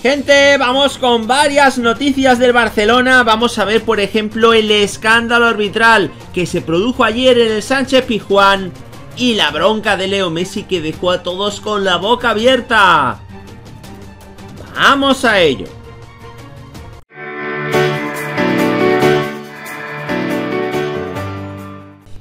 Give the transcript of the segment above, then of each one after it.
Gente, vamos con varias noticias del Barcelona. Vamos a ver, por ejemplo, el escándalo arbitral que se produjo ayer en el Sánchez Pijuán y la bronca de Leo Messi que dejó a todos con la boca abierta. Vamos a ello.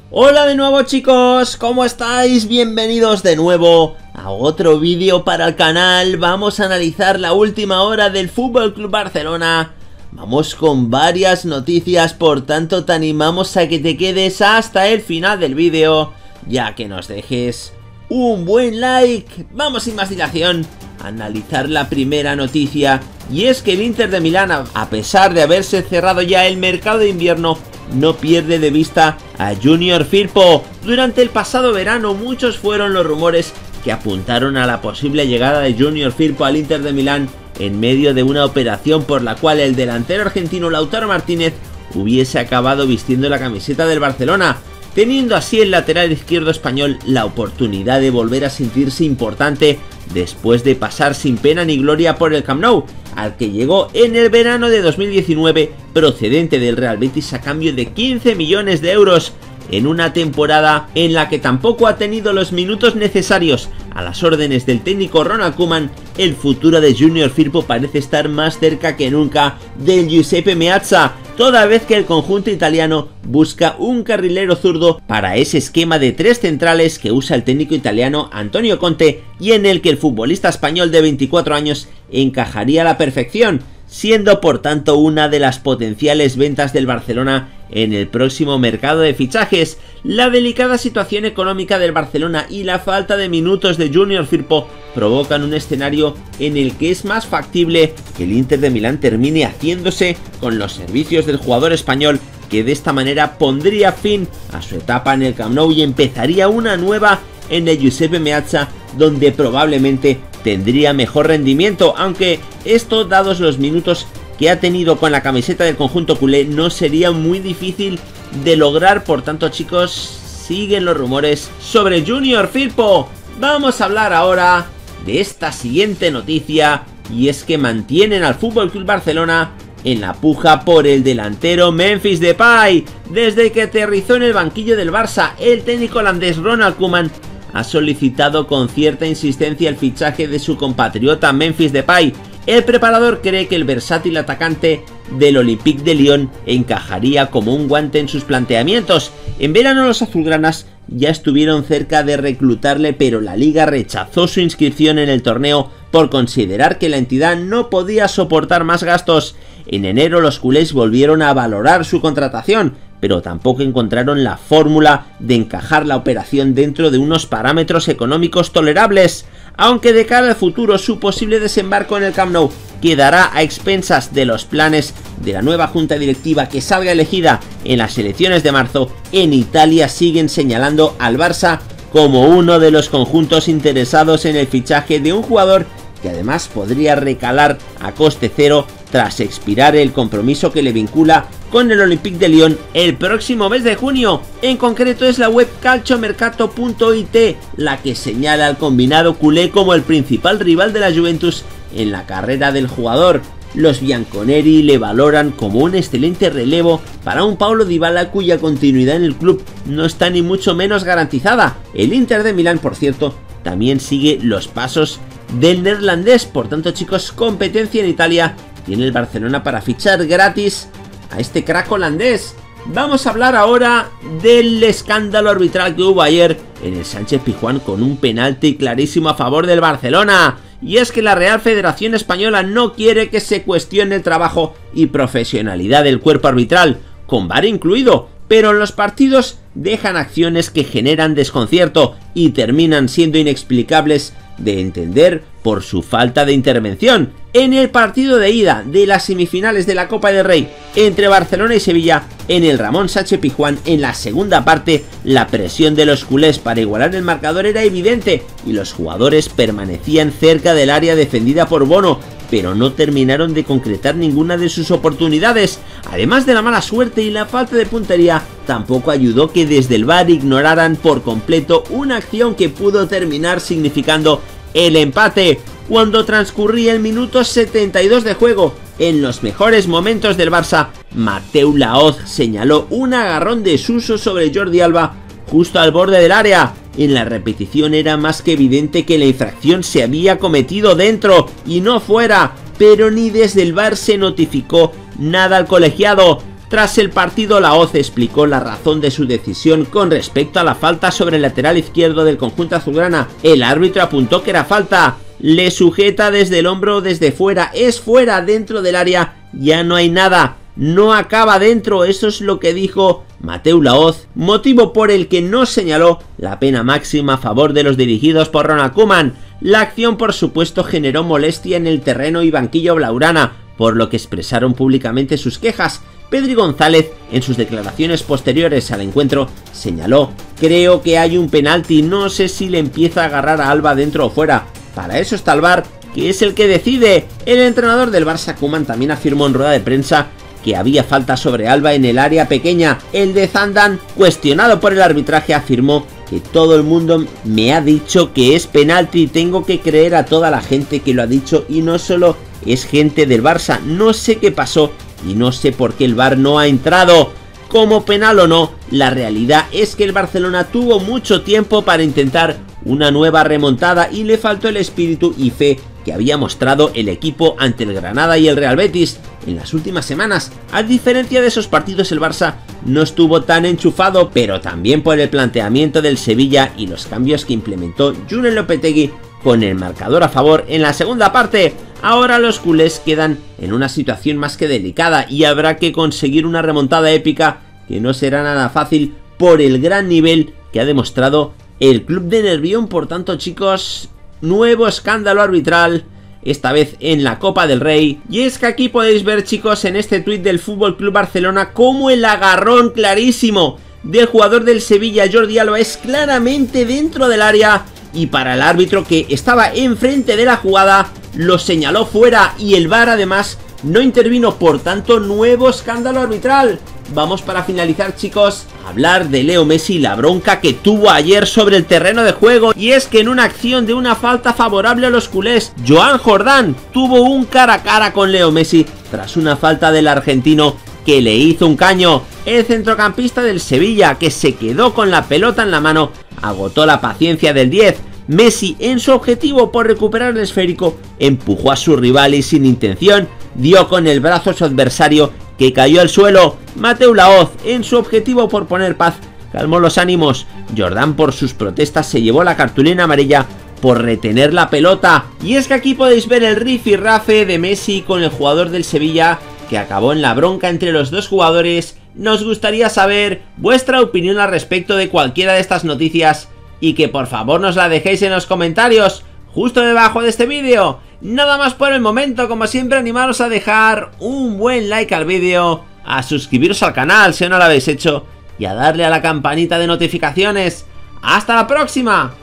Hola de nuevo chicos, ¿cómo estáis? Bienvenidos de nuevo a otro vídeo para el canal. Vamos a analizar la última hora del Fútbol Club Barcelona. Vamos con varias noticias, por tanto te animamos a que te quedes hasta el final del vídeo, ya que nos dejes un buen like. Vamos sin más dilación a analizar la primera noticia, y es que el Inter de Milán, a pesar de haberse cerrado ya el mercado de invierno, no pierde de vista a Junior Firpo. Durante el pasado verano muchos fueron los rumores que apuntaron a la posible llegada de Junior Firpo al Inter de Milán en medio de una operación por la cual el delantero argentino Lautaro Martínez hubiese acabado vistiendo la camiseta del Barcelona, teniendo así el lateral izquierdo español la oportunidad de volver a sentirse importante después de pasar sin pena ni gloria por el Camp Nou, al que llegó en el verano de 2019 procedente del Real Betis a cambio de 15 millones de euros en una temporada en la que tampoco ha tenido los minutos necesarios. A las órdenes del técnico Ronald Koeman, el futuro de Junior Firpo parece estar más cerca que nunca del Giuseppe Meazza, toda vez que el conjunto italiano busca un carrilero zurdo para ese esquema de tres centrales que usa el técnico italiano Antonio Conte y en el que el futbolista español de 24 años encajaría a la perfección siendo por tanto una de las potenciales ventas del Barcelona en el próximo mercado de fichajes. La delicada situación económica del Barcelona y la falta de minutos de Junior Firpo provocan un escenario en el que es más factible que el Inter de Milán termine haciéndose con los servicios del jugador español que de esta manera pondría fin a su etapa en el Camp Nou y empezaría una nueva en el Giuseppe Meazza donde probablemente tendría mejor rendimiento, aunque esto, dados los minutos que ha tenido con la camiseta del conjunto culé, no sería muy difícil de lograr. Por tanto, chicos, siguen los rumores sobre Junior Firpo. Vamos a hablar ahora de esta siguiente noticia, y es que mantienen al Fútbol Club Barcelona en la puja por el delantero Memphis Depay. Desde que aterrizó en el banquillo del Barça, el técnico holandés Ronald Koeman ha solicitado con cierta insistencia el fichaje de su compatriota Memphis Depay. El preparador cree que el versátil atacante del Olympique de Lyon encajaría como un guante en sus planteamientos. En verano los azulgranas ya estuvieron cerca de reclutarle, pero la liga rechazó su inscripción en el torneo por considerar que la entidad no podía soportar más gastos. En enero los culés volvieron a valorar su contratación, pero tampoco encontraron la fórmula de encajar la operación dentro de unos parámetros económicos tolerables, aunque de cara al futuro su posible desembarco en el Camp Nou quedará a expensas de los planes de la nueva junta directiva que salga elegida en las elecciones de marzo, en Italia siguen señalando al Barça como uno de los conjuntos interesados en el fichaje de un jugador que además podría recalar a coste cero tras expirar el compromiso que le vincula con el Olympique de Lyon el próximo mes de junio. En concreto es la web calciomercato.it la que señala al combinado culé como el principal rival de la Juventus en la carrera del jugador. Los bianconeri le valoran como un excelente relevo para un Paulo Dybala cuya continuidad en el club no está ni mucho menos garantizada. El Inter de Milán, por cierto, también sigue los pasos del neerlandés. Por tanto, chicos, competencia en Italia tiene el Barcelona para fichar gratis a este crack holandés. Vamos a hablar ahora del escándalo arbitral que hubo ayer en el Sánchez Pijuán con un penalti clarísimo a favor del Barcelona. Y es que la Real Federación Española no quiere que se cuestione el trabajo y profesionalidad del cuerpo arbitral, con VAR incluido, pero en los partidos dejan acciones que generan desconcierto y terminan siendo inexplicables de entender por su falta de intervención. En el partido de ida de las semifinales de la Copa del Rey entre Barcelona y Sevilla, en el Ramón Sánchez Pijuán, en la segunda parte, la presión de los culés para igualar el marcador era evidente y los jugadores permanecían cerca del área defendida por Bono, pero no terminaron de concretar ninguna de sus oportunidades. Además de la mala suerte y la falta de puntería, tampoco ayudó que desde el bar ignoraran por completo una acción que pudo terminar significando el empate. cuando transcurría el minuto 72 de juego. En los mejores momentos del Barça, Mateu Laoz señaló un agarrón de Suso sobre Jordi Alba justo al borde del área. En la repetición era más que evidente que la infracción se había cometido dentro y no fuera, pero ni desde el bar se notificó nada al colegiado. Tras el partido, la OZ explicó la razón de su decisión con respecto a la falta sobre el lateral izquierdo del conjunto azulgrana. El árbitro apuntó que era falta, le sujeta desde el hombro desde fuera, es fuera dentro del área, ya no hay nada, no acaba dentro, eso es lo que dijo Mateu Laoz, motivo por el que no señaló la pena máxima a favor de los dirigidos por Ronald Koeman. La acción por supuesto generó molestia en el terreno y banquillo blaurana, por lo que expresaron públicamente sus quejas. Pedri González, en sus declaraciones posteriores al encuentro, señaló, creo que hay un penalti, no sé si le empieza a agarrar a Alba dentro o fuera, para eso está el VAR, que es el que decide. El entrenador del Barça Kuman también afirmó en rueda de prensa que había falta sobre Alba en el área pequeña. El de Zandan, cuestionado por el arbitraje, afirmó que todo el mundo me ha dicho que es penalti y tengo que creer a toda la gente que lo ha dicho y no solo es gente del Barça. No sé qué pasó y no sé por qué el VAR no ha entrado. Como penal o no, la realidad es que el Barcelona tuvo mucho tiempo para intentar una nueva remontada y le faltó el espíritu y fe que había mostrado el equipo ante el Granada y el Real Betis en las últimas semanas. A diferencia de esos partidos el Barça no estuvo tan enchufado, pero también por el planteamiento del Sevilla y los cambios que implementó Julen Lopetegui con el marcador a favor en la segunda parte. Ahora los culés quedan en una situación más que delicada y habrá que conseguir una remontada épica que no será nada fácil por el gran nivel que ha demostrado el club de Nervión. Por tanto chicos, nuevo escándalo arbitral, esta vez en la Copa del Rey. Y es que aquí podéis ver chicos en este tuit del Fútbol Club Barcelona como el agarrón clarísimo del jugador del Sevilla Jordi Alba es claramente dentro del área y para el árbitro que estaba enfrente de la jugada lo señaló fuera y el VAR además no intervino, por tanto nuevo escándalo arbitral. Vamos para finalizar chicos a hablar de Leo Messi y la bronca que tuvo ayer sobre el terreno de juego y es que en una acción de una falta favorable a los culés, Joan Jordán tuvo un cara a cara con Leo Messi tras una falta del argentino que le hizo un caño. El centrocampista del Sevilla que se quedó con la pelota en la mano agotó la paciencia del 10 Messi, en su objetivo por recuperar el esférico, empujó a su rival y sin intención dio con el brazo a su adversario que cayó al suelo. Mateu Laoz, en su objetivo por poner paz, calmó los ánimos. Jordán por sus protestas se llevó la cartulina amarilla por retener la pelota. Y es que aquí podéis ver el riff y rafe de Messi con el jugador del Sevilla que acabó en la bronca entre los dos jugadores. Nos gustaría saber vuestra opinión al respecto de cualquiera de estas noticias y que por favor nos la dejéis en los comentarios justo debajo de este vídeo. Nada más por el momento, como siempre animaros a dejar un buen like al vídeo, a suscribiros al canal si no lo habéis hecho y a darle a la campanita de notificaciones. ¡Hasta la próxima!